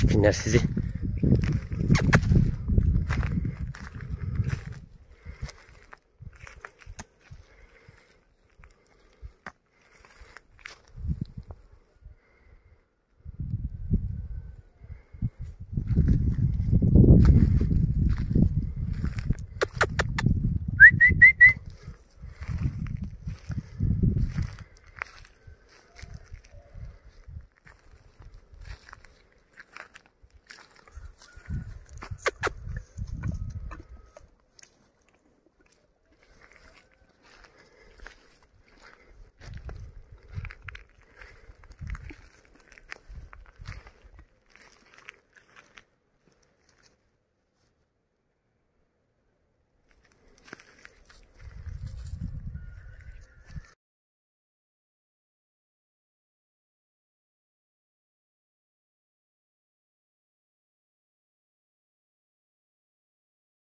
Çıkınlar sizi.